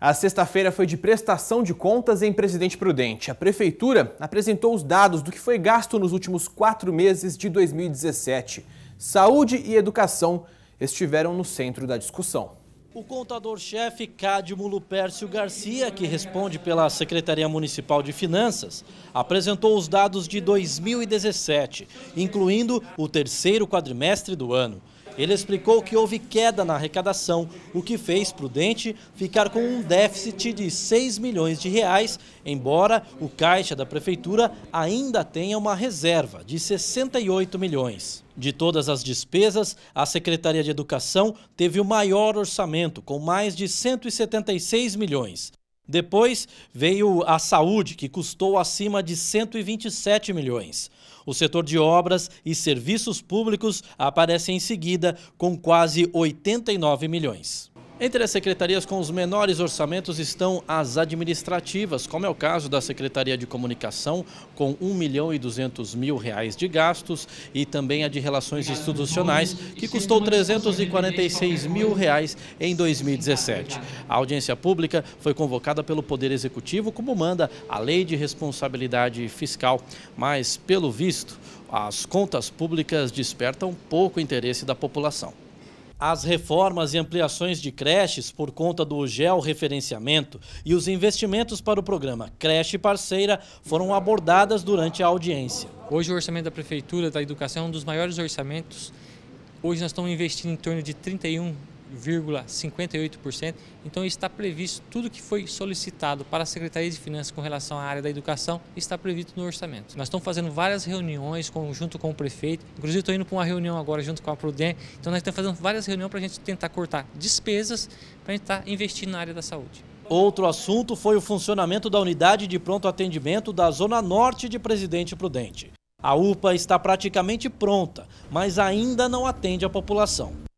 A sexta-feira foi de prestação de contas em Presidente Prudente. A Prefeitura apresentou os dados do que foi gasto nos últimos quatro meses de 2017. Saúde e educação estiveram no centro da discussão. O contador-chefe Cádimo Lupércio Garcia, que responde pela Secretaria Municipal de Finanças, apresentou os dados de 2017, incluindo o terceiro quadrimestre do ano. Ele explicou que houve queda na arrecadação, o que fez Prudente ficar com um déficit de 6 milhões de reais, embora o caixa da prefeitura ainda tenha uma reserva de 68 milhões. De todas as despesas, a Secretaria de Educação teve o maior orçamento, com mais de 176 milhões. Depois veio a saúde, que custou acima de 127 milhões. O setor de obras e serviços públicos aparece em seguida com quase 89 milhões. Entre as secretarias com os menores orçamentos estão as administrativas, como é o caso da Secretaria de Comunicação, com 1 milhão e 200 mil reais de gastos, e também a de Relações Institucionais, que custou 346 mil reais em 2017. A audiência pública foi convocada pelo Poder Executivo, como manda a Lei de Responsabilidade Fiscal, mas, pelo visto, as contas públicas despertam pouco interesse da população. As reformas e ampliações de creches por conta do georreferenciamento e os investimentos para o programa Creche Parceira foram abordadas durante a audiência. Hoje o orçamento da Prefeitura da Educação é um dos maiores orçamentos. Hoje nós estamos investindo em torno de 31 0,58%. Então está previsto tudo que foi solicitado para a Secretaria de Finanças com relação à área da educação está previsto no orçamento. Nós estamos fazendo várias reuniões com, junto com o prefeito, inclusive estou indo para uma reunião agora junto com a Prudem. Então nós estamos fazendo várias reuniões para a gente tentar cortar despesas para a gente estar tá investindo na área da saúde. Outro assunto foi o funcionamento da unidade de pronto atendimento da Zona Norte de Presidente Prudente. A UPA está praticamente pronta, mas ainda não atende a população.